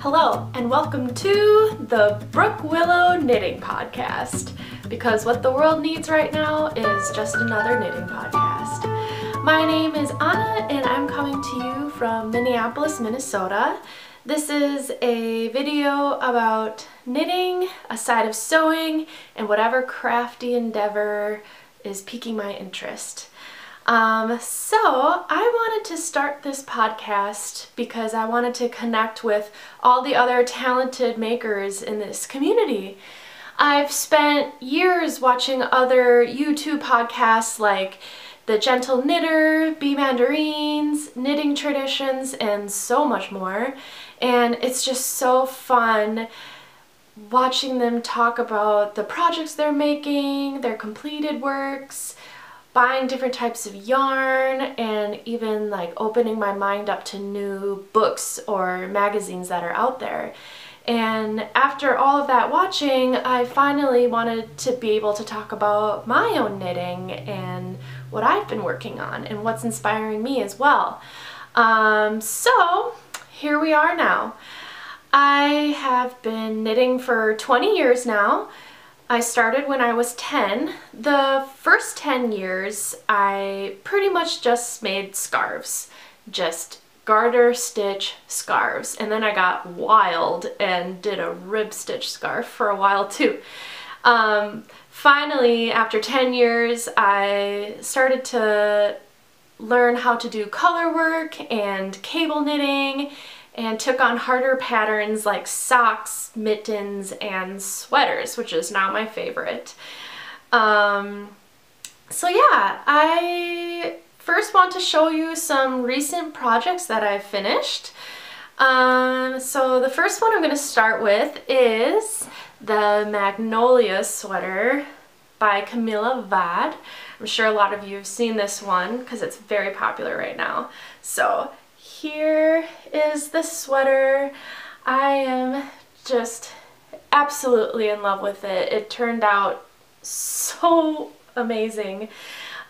Hello, and welcome to the Brook Willow Knitting Podcast. Because what the world needs right now is just another knitting podcast. My name is Anna, and I'm coming to you from Minneapolis, Minnesota. This is a video about knitting, a side of sewing, and whatever crafty endeavor is piquing my interest. Um, so I wanted to start this podcast because I wanted to connect with all the other talented makers in this community. I've spent years watching other YouTube podcasts like The Gentle Knitter, Bee Mandarins, Knitting Traditions, and so much more. And it's just so fun watching them talk about the projects they're making, their completed works, buying different types of yarn and even like opening my mind up to new books or magazines that are out there. And after all of that watching, I finally wanted to be able to talk about my own knitting and what I've been working on and what's inspiring me as well. Um, so here we are now. I have been knitting for 20 years now. I started when I was 10. The first 10 years I pretty much just made scarves. Just garter stitch scarves and then I got wild and did a rib stitch scarf for a while too. Um, finally after 10 years I started to learn how to do color work and cable knitting and took on harder patterns like socks, mittens, and sweaters, which is now my favorite. Um, so yeah, I first want to show you some recent projects that I've finished. Um, so the first one I'm going to start with is the Magnolia sweater by Camilla Vad. I'm sure a lot of you have seen this one because it's very popular right now. So here is the sweater. I am just absolutely in love with it. It turned out so amazing.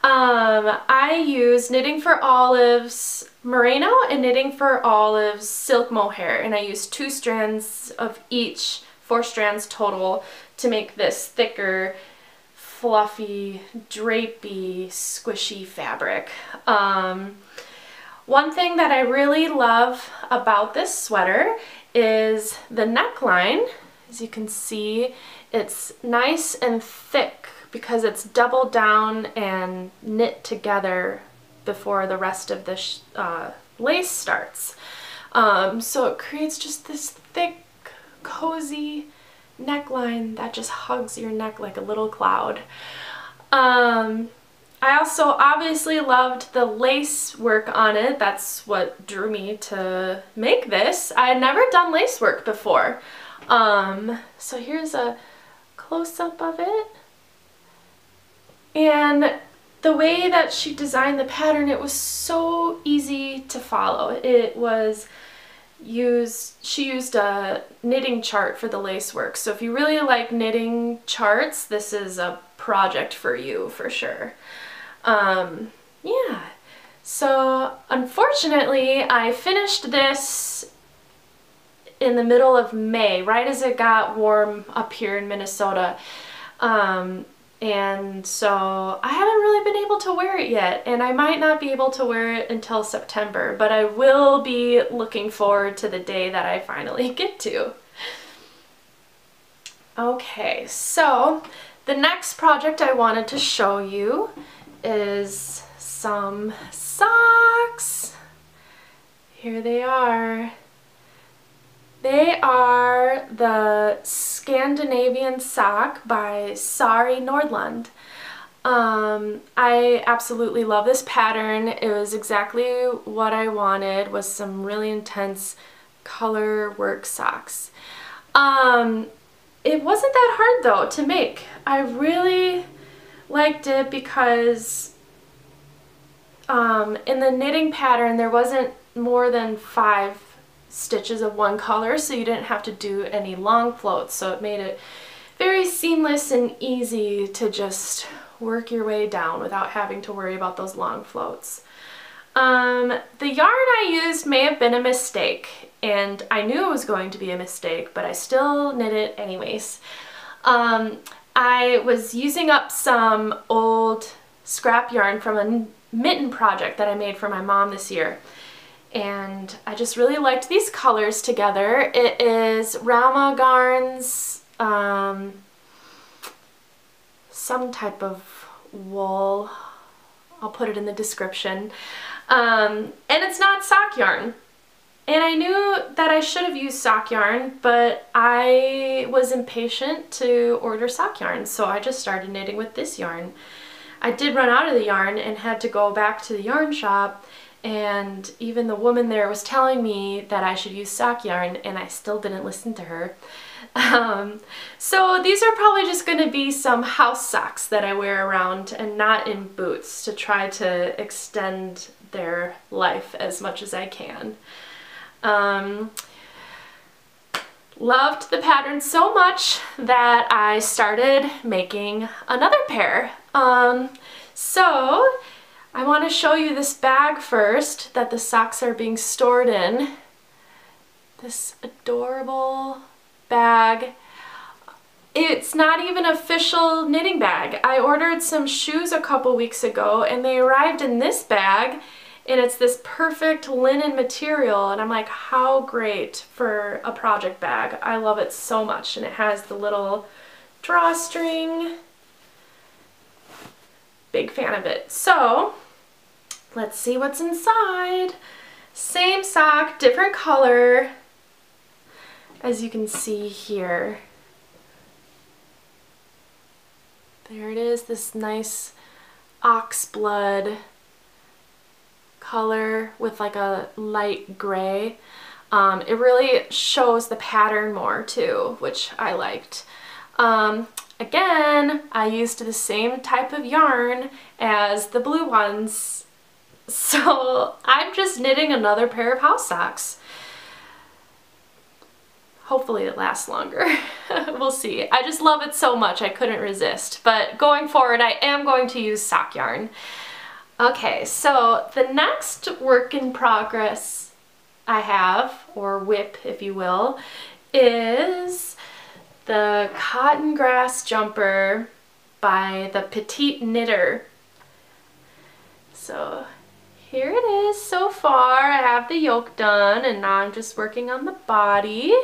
Um, I use Knitting for Olives Merino and Knitting for Olives Silk Mohair and I used two strands of each, four strands total, to make this thicker, fluffy, drapey, squishy fabric. Um, one thing that I really love about this sweater is the neckline. As you can see, it's nice and thick because it's doubled down and knit together before the rest of the uh, lace starts. Um, so it creates just this thick, cozy neckline that just hugs your neck like a little cloud. Um, I also obviously loved the lace work on it. That's what drew me to make this. I had never done lace work before. Um, so here's a close-up of it. And the way that she designed the pattern, it was so easy to follow. It was used, she used a knitting chart for the lace work. So if you really like knitting charts, this is a project for you for sure. Um, yeah. So unfortunately, I finished this in the middle of May, right as it got warm up here in Minnesota. Um, and so I haven't really been able to wear it yet and I might not be able to wear it until September but I will be looking forward to the day that I finally get to. Okay so the next project I wanted to show you is some socks. Here they are. They are the Scandinavian sock by Sari Nordlund. Um, I absolutely love this pattern. It was exactly what I wanted was some really intense color work socks. Um, it wasn't that hard though to make. I really liked it because um, in the knitting pattern there wasn't more than five stitches of one color so you didn't have to do any long floats so it made it very seamless and easy to just work your way down without having to worry about those long floats. Um, the yarn I used may have been a mistake and I knew it was going to be a mistake, but I still knit it anyways. Um, I was using up some old scrap yarn from a mitten project that I made for my mom this year. And I just really liked these colors together. It is Rauma Garns, um, some type of wool. I'll put it in the description. Um, and it's not sock yarn. And I knew that I should have used sock yarn, but I was impatient to order sock yarn, so I just started knitting with this yarn. I did run out of the yarn and had to go back to the yarn shop and even the woman there was telling me that I should use sock yarn and I still didn't listen to her. Um, so these are probably just going to be some house socks that I wear around and not in boots to try to extend their life as much as I can. Um, loved the pattern so much that I started making another pair. Um, so I want to show you this bag first that the socks are being stored in. This adorable bag. It's not even official knitting bag. I ordered some shoes a couple weeks ago and they arrived in this bag and it's this perfect linen material and I'm like how great for a project bag. I love it so much and it has the little drawstring. Big fan of it. So let's see what's inside. Same sock, different color as you can see here. There it is, this nice ox blood color with like a light gray. Um, it really shows the pattern more too, which I liked. Um, again, I used the same type of yarn as the blue ones, so I'm just knitting another pair of house socks. Hopefully it lasts longer. we'll see. I just love it so much I couldn't resist. But going forward, I am going to use sock yarn. Okay, so the next work in progress I have, or whip if you will, is the Cottongrass Jumper by the Petite Knitter. So here it is so far. I have the yoke done and now I'm just working on the body.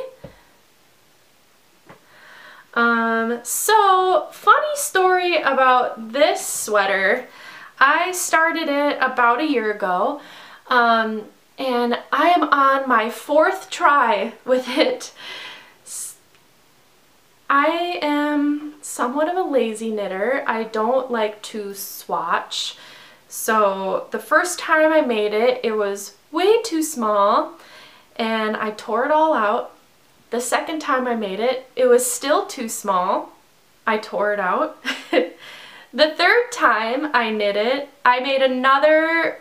Um, so funny story about this sweater. I started it about a year ago um, and I am on my fourth try with it. I am somewhat of a lazy knitter. I don't like to swatch. So the first time I made it, it was way too small and I tore it all out. The second time I made it, it was still too small. I tore it out. The third time I knit it, I made another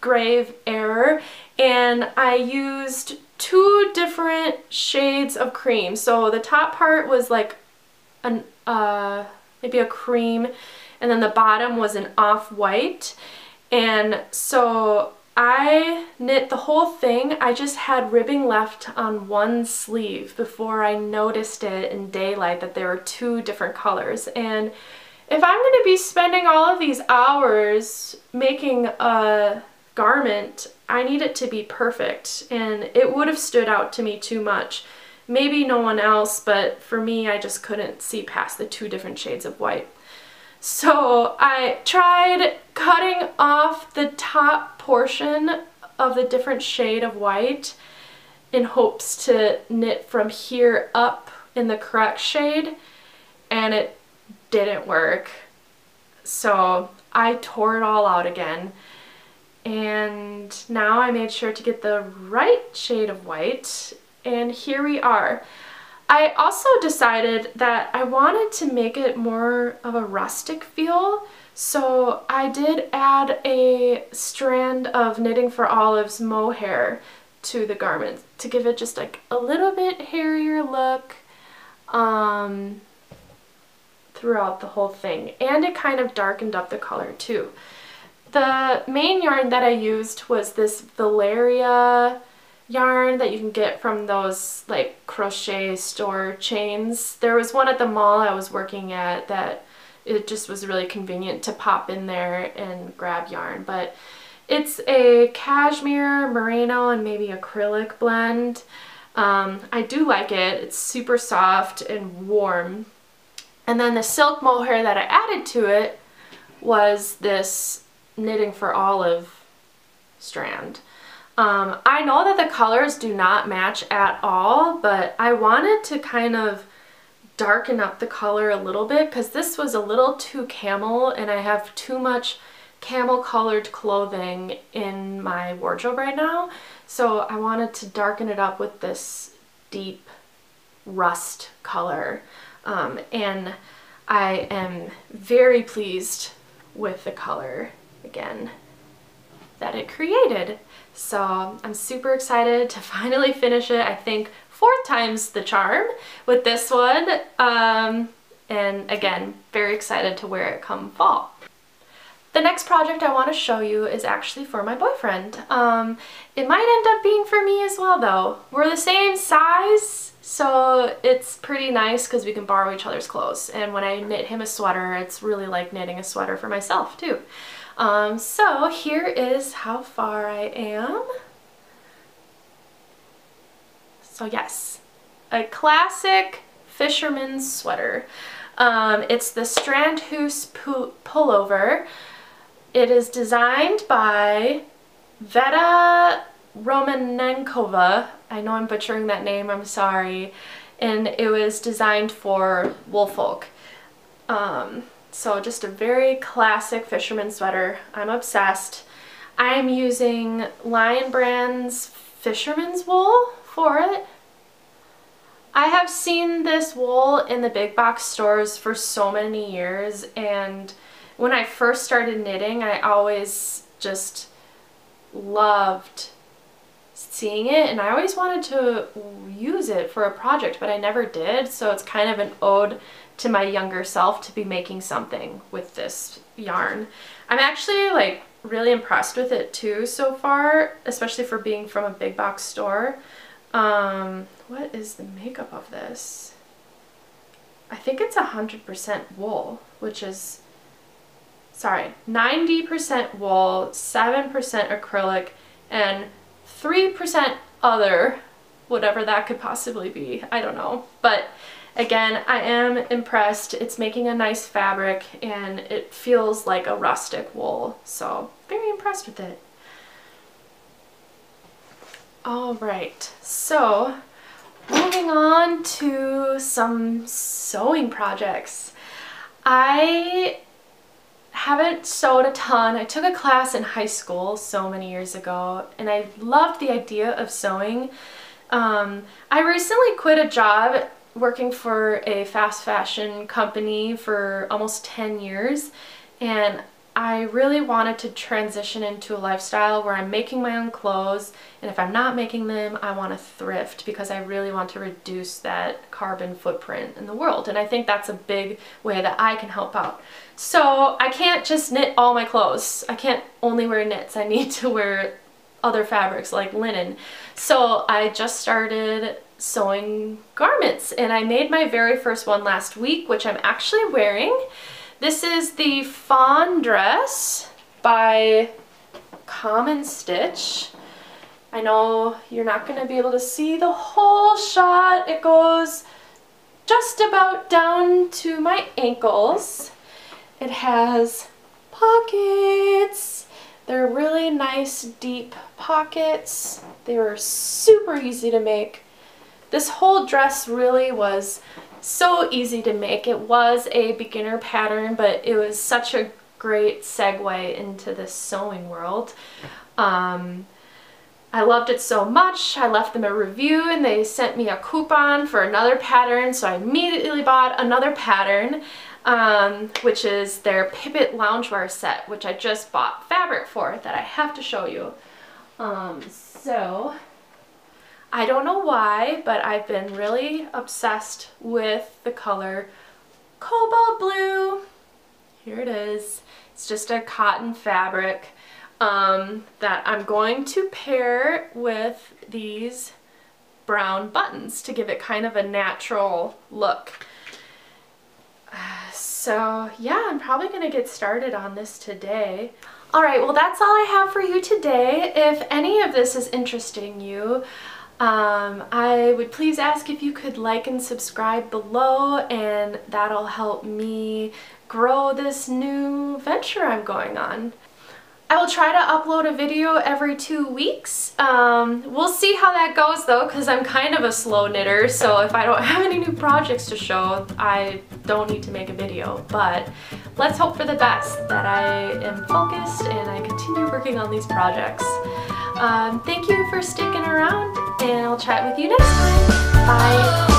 grave error and I used two different shades of cream. So the top part was like an uh, maybe a cream and then the bottom was an off-white and so I knit the whole thing. I just had ribbing left on one sleeve before I noticed it in daylight that there were two different colors and if I'm going to be spending all of these hours making a garment, I need it to be perfect and it would have stood out to me too much. Maybe no one else, but for me I just couldn't see past the two different shades of white. So I tried cutting off the top portion of the different shade of white in hopes to knit from here up in the correct shade and it didn't work. So I tore it all out again. And now I made sure to get the right shade of white. And here we are. I also decided that I wanted to make it more of a rustic feel. So I did add a strand of Knitting for Olives mohair to the garment to give it just like a little bit hairier look. Um, throughout the whole thing and it kind of darkened up the color too. The main yarn that I used was this Valeria yarn that you can get from those like crochet store chains. There was one at the mall I was working at that it just was really convenient to pop in there and grab yarn. But it's a cashmere, merino, and maybe acrylic blend. Um, I do like it. It's super soft and warm. And then the silk mohair that I added to it was this Knitting for Olive strand. Um, I know that the colors do not match at all, but I wanted to kind of darken up the color a little bit because this was a little too camel and I have too much camel colored clothing in my wardrobe right now. So I wanted to darken it up with this deep rust color. Um, and I am very pleased with the color again that it created. So I'm super excited to finally finish it. I think fourth time's the charm with this one. Um, and again, very excited to wear it come fall. The next project I want to show you is actually for my boyfriend. Um, it might end up being for me as well though. We're the same size, so it's pretty nice because we can borrow each other's clothes. And when I knit him a sweater, it's really like knitting a sweater for myself too. Um, so here is how far I am. So yes, a classic fisherman's sweater. Um, it's the Strandhus pullover. It is designed by Veta Romanenkova. I know I'm butchering that name, I'm sorry. And it was designed for Woolfolk. Um, so just a very classic fisherman sweater. I'm obsessed. I'm using Lion Brand's Fisherman's Wool for it. I have seen this wool in the big box stores for so many years and when I first started knitting, I always just loved seeing it and I always wanted to use it for a project but I never did so it's kind of an ode to my younger self to be making something with this yarn. I'm actually like really impressed with it too so far especially for being from a big box store. Um, what is the makeup of this? I think it's 100% wool which is sorry, 90% wool, 7% acrylic, and 3% other, whatever that could possibly be. I don't know. But again, I am impressed. It's making a nice fabric and it feels like a rustic wool. So very impressed with it. All right, so moving on to some sewing projects. I haven't sewed a ton. I took a class in high school so many years ago and I loved the idea of sewing. Um, I recently quit a job working for a fast fashion company for almost 10 years and I really wanted to transition into a lifestyle where I'm making my own clothes and if I'm not making them I want to thrift because I really want to reduce that carbon footprint in the world and I think that's a big way that I can help out. So I can't just knit all my clothes. I can't only wear knits. I need to wear other fabrics like linen. So I just started sewing garments and I made my very first one last week which I'm actually wearing. This is the Fawn Dress by Common Stitch. I know you're not going to be able to see the whole shot. It goes just about down to my ankles. It has pockets. They're really nice deep pockets. They were super easy to make. This whole dress really was so easy to make. It was a beginner pattern, but it was such a great segue into the sewing world. Um, I loved it so much, I left them a review and they sent me a coupon for another pattern, so I immediately bought another pattern, um, which is their Pivot Loungewear set, which I just bought fabric for that I have to show you. Um, so, I don't know why, but I've been really obsessed with the color Cobalt Blue. Here it is. It's just a cotton fabric. um, that I'm going to pair with these brown buttons to give it kind of a natural look. So yeah, I'm probably going to get started on this today. Alright, well that's all I have for you today. If any of this is interesting you, um, I would please ask if you could like and subscribe below and that'll help me grow this new venture I'm going on. I will try to upload a video every two weeks. Um, we'll see how that goes though because I'm kind of a slow knitter so if I don't have any new projects to show I don't need to make a video but let's hope for the best that I am focused and I continue working on these projects. Um, thank you for sticking around and I'll chat with you next time. Bye!